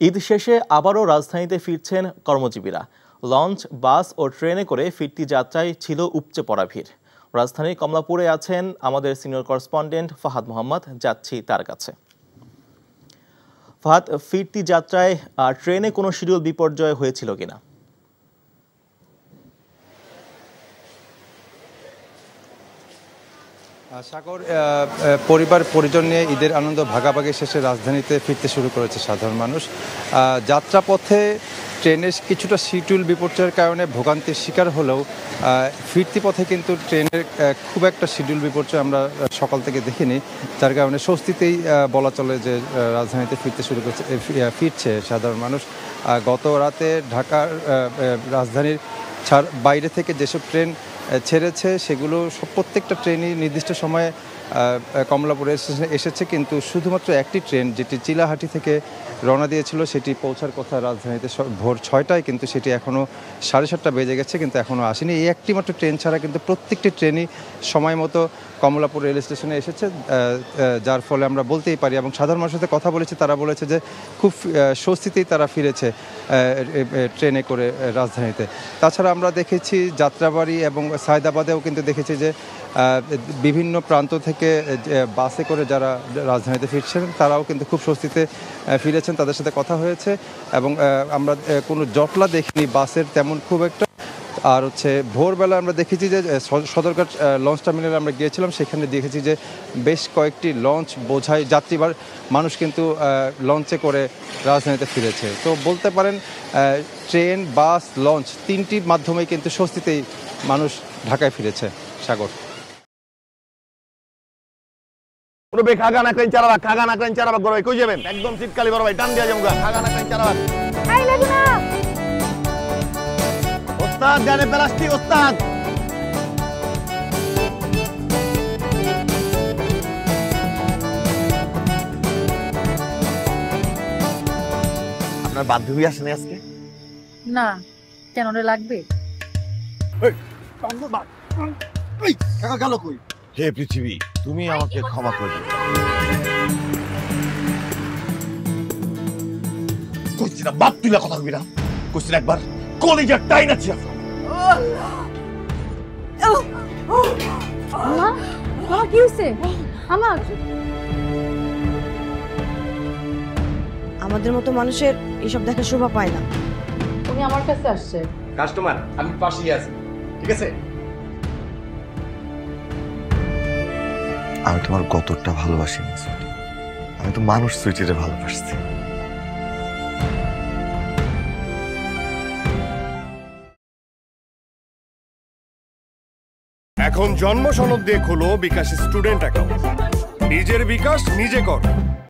ঈদ শেষে আবারও রাজধানীতে ফিরছেন কর্মজীবীরা। লঞ্চ, বাস ও ট্রেনে করে ফিরতি যাত্রায় ছিল উপচে পড়া ভিড়। রাজধানীর কমলাপুরে আছেন আমাদের সিনিয়র করসপন্ডেন্ট ফাহাদ মোহাম্মদ, যাচ্ছি তার কাছে। ফাহাদ, ফিরতি যাত্রায় ট্রেনে কোনো শিডিউল বিপর্যয় হয়েছিল কিনা? সাগর পরিবার, পরিজন নিয়ে ঈদের আনন্দ ভাগাভাগি শেষে রাজধানীতে ফিরতে শুরু করেছে সাধারণ মানুষ। যাত্রাপথে ট্রেনের কিছুটা শিডিউল বিপর্যয়ের কারণে ভোগান্তির শিকার হলেও ফিরতি পথে কিন্তু ট্রেনের খুব একটা শিডিউল বিপর্যয় আমরা সকাল থেকে দেখিনি। যার কারণে স্বস্তিতেই বলা চলে যে রাজধানীতে ফিরতে শুরু করছে ফিরছে সাধারণ মানুষ। গত রাতে ঢাকার রাজধানীর ছাড়, বাইরে থেকে যেসব ট্রেন ছেড়েছে সেগুলো প্রত্যেকটা ট্রেনই নির্দিষ্ট সময়ে কমলাপুর রেল স্টেশনে এসেছে কিন্তু শুধুমাত্র একটি ট্রেন, যেটি চিলাহাটি থেকে রওনা দিয়েছিল, সেটি পৌঁছার কথা রাজধানীতে ভোর ছয়টায়, কিন্তু সেটি এখনও সাড়ে সাতটা বেজে গেছে, কিন্তু এখনও আসেনি। এই একটি মাত্র ট্রেন ছাড়া কিন্তু প্রত্যেকটি ট্রেনই সময় মতো কমলাপুর রেল স্টেশনে এসেছে যার ফলে আমরা বলতেই পারি, এবং সাধারণ মানুষের সাথে কথা বলেছি, তারা বলেছে যে খুব স্বস্তিতেই তারা ফিরেছে ট্রেনে করে রাজধানীতে। তাছাড়া আমরা দেখেছি যাত্রাবাড়ি এবং সায়দাবাদেও কিন্তু দেখেছি যে বিভিন্ন প্রান্ত থেকে যে বাসে করে যারা রাজধানীতে ফিরছেন, তারাও কিন্তু খুব স্বস্তিতে ফিরেছেন, তাদের সাথে কথা হয়েছে এবং আমরা কোনো জটলা দেখিনি, বাসের তেমন খুব একটা। আর হচ্ছে, ভোরবেলা আমরা দেখেছি যে সদরঘাট লঞ্চ টার্মিনালে আমরা গিয়েছিলাম, সেখানে দেখেছি যে, বেশ কয়েকটি লঞ্চ বোঝাই যাত্রীবার, মানুষ কিন্তু লঞ্চে করে রাজধানীতে ফিরেছে। তো বলতে পারেন ট্রেন, বাস, লঞ্চ, তিনটির মাধ্যমেই কিন্তু স্বস্তিতেই মানুষ ঢাকায় ফিরেছে, সাগর। খাগা না করেন চারাবাগ খাগা না করেন চারাবাগ বড় কই যাবেন? একদম শীতকালে বড় ভাই টান দিয়া যাব খাগা না করেন চারাবাগ এই লাগি না। ওস্তাদ জানে প্লাস্টিক ওস্তাদ। আপনার বান্ধবী আসেনি আজকে? না কেন লাগবে? হে পৃথিবী তুমি আমাকে ক্ষমা করে দিও। কইছি না বাপ তুইলা কথা কবি না। কইছি না একবার কলিজার টাইন আছে মা মা কি হইছে? আমার আমাদের মতো মানুষের এসব দেখা শোভা পায় না। উনি আমার কাছে আসছে। কাস্টমার আমি পাশেই আছি। ঠিক আছে? আমি তোমার গতরটা ভালোবাসি। আমি তো মানুষ সুইটিরে ভালোবাসছি। এখন জন্ম সনদ দিয়ে খোলো বিকাশ স্টুডেন্ট অ্যাকাউন্ট। নিজের বিকাশ নিজে কর।